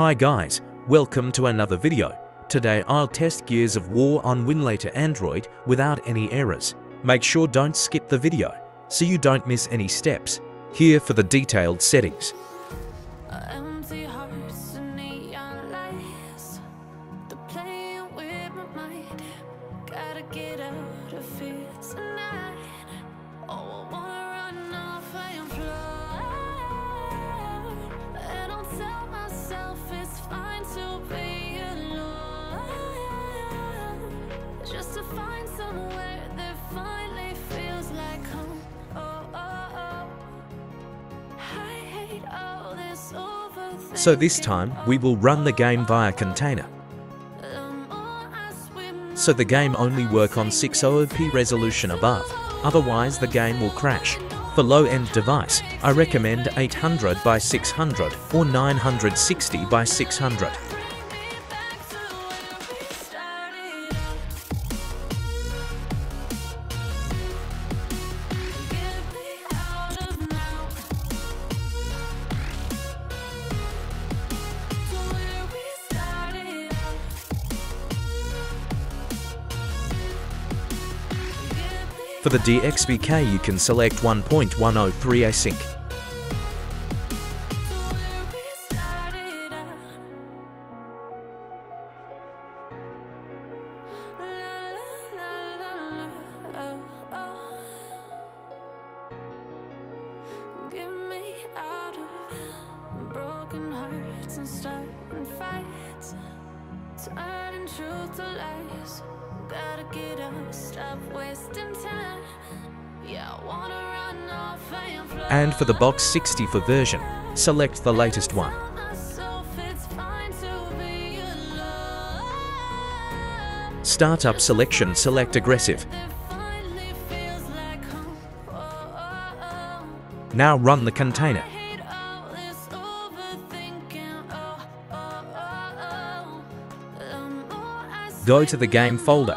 Hi guys, welcome to another video. Today I'll test Gears of War on Winlator Android without any errors. Make sure don't skip the video, so you don't miss any steps. Here for the detailed settings. Empty So this time we will run the game via container. So the game only work on 600p resolution above, otherwise the game will crash. For low-end device, I recommend 800 by 600 or 960 by 600. For the DXVK you can select 1.103 async. and turning truth to lies. Gotta get up, stop wasting time. Yeah, I wanna run off and. And for the Box 64 version, select the latest one. Tell myself it's fine to be alone. Startup selection select aggressive. That finally feels like home. Now run the container. Hate all this overthinking. Oh, oh, oh. oh. The more I Go to the game folder.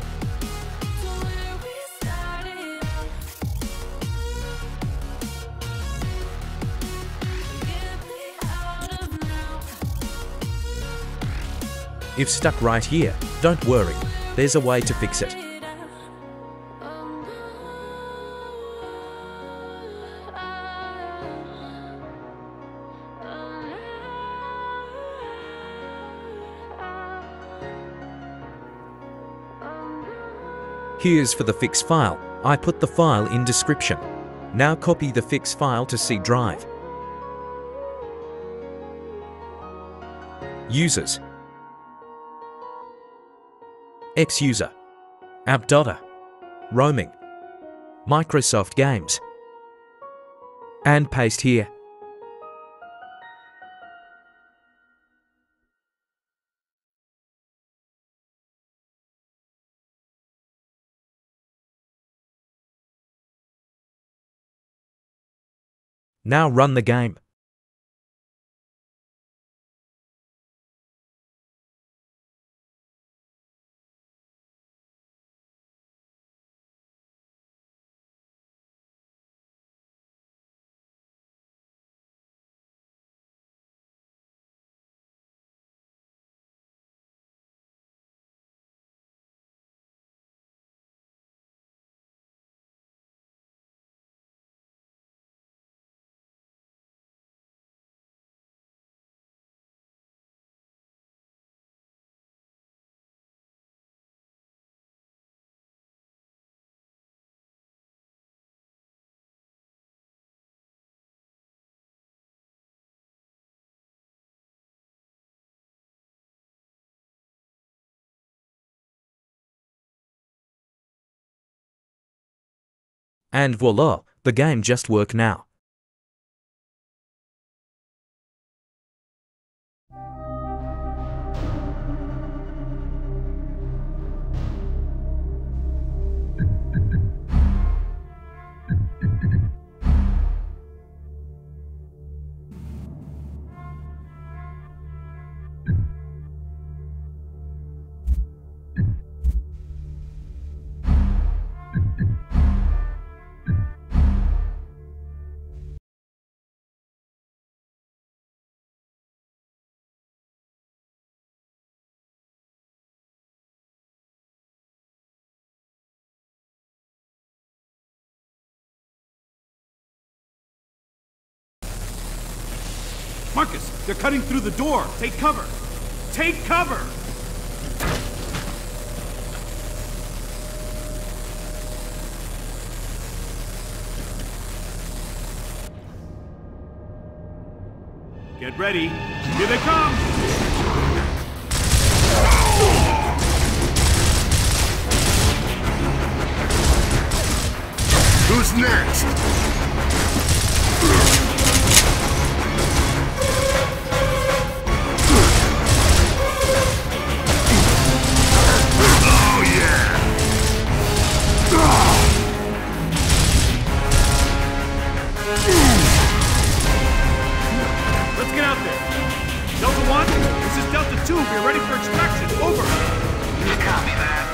If stuck right here, don't worry, there's a way to fix it. Here's for the fix file. I put the file in description. Now copy the fix file to C drive. Users X-User AppData Roaming Microsoft Games and paste here. Now run the game. And voila, the game just work now. Marcus, they're cutting through the door. Take cover. Take cover! Get ready. Here they come! Who's next? Delta 1, this is Delta 2. We are ready for extraction. Over. Copy that.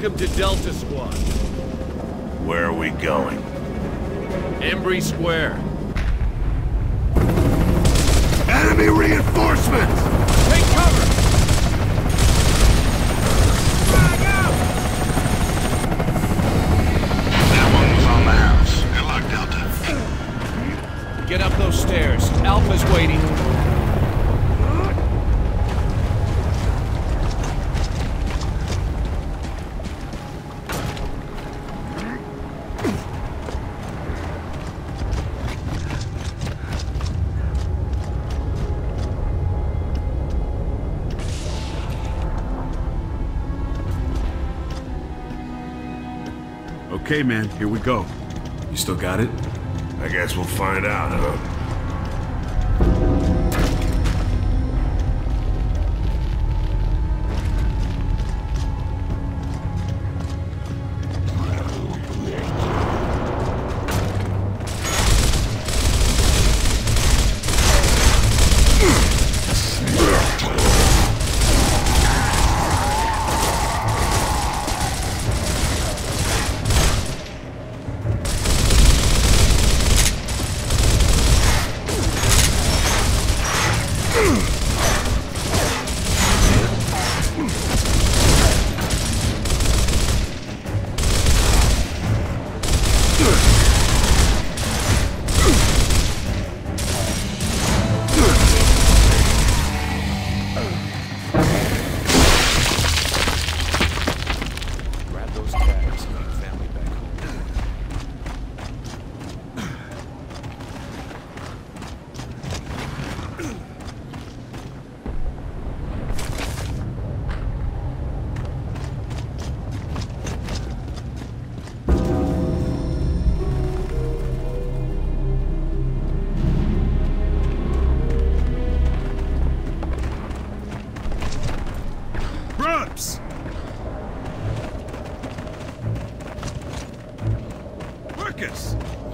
Welcome to Delta Squad. Where are we going? Embry Square. Enemy reinforcements! Take cover! Okay, man, here we go. You still got it? I guess we'll find out, huh?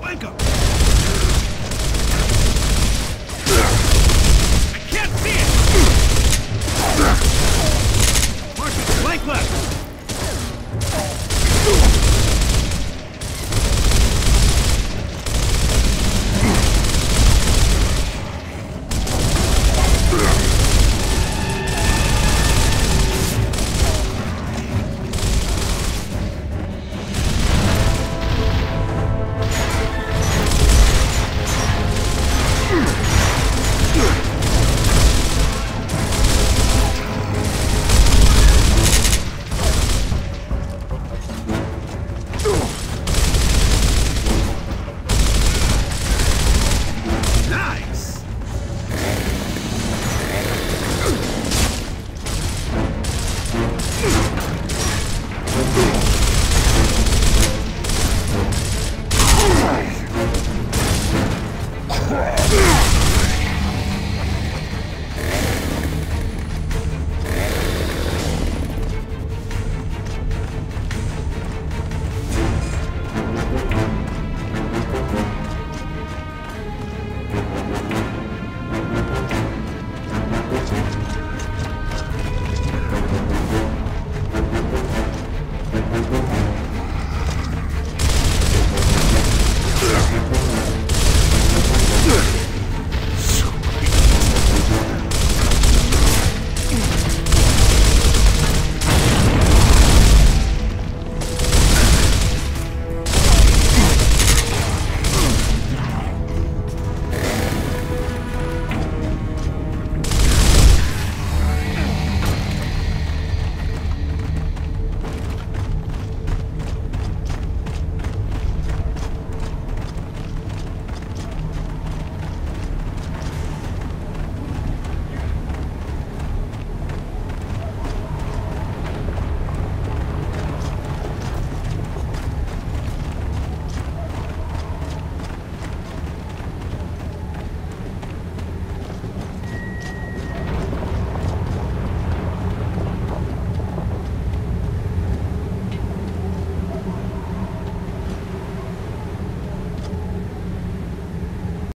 Wake up! I can't see it! Marshal, flank left!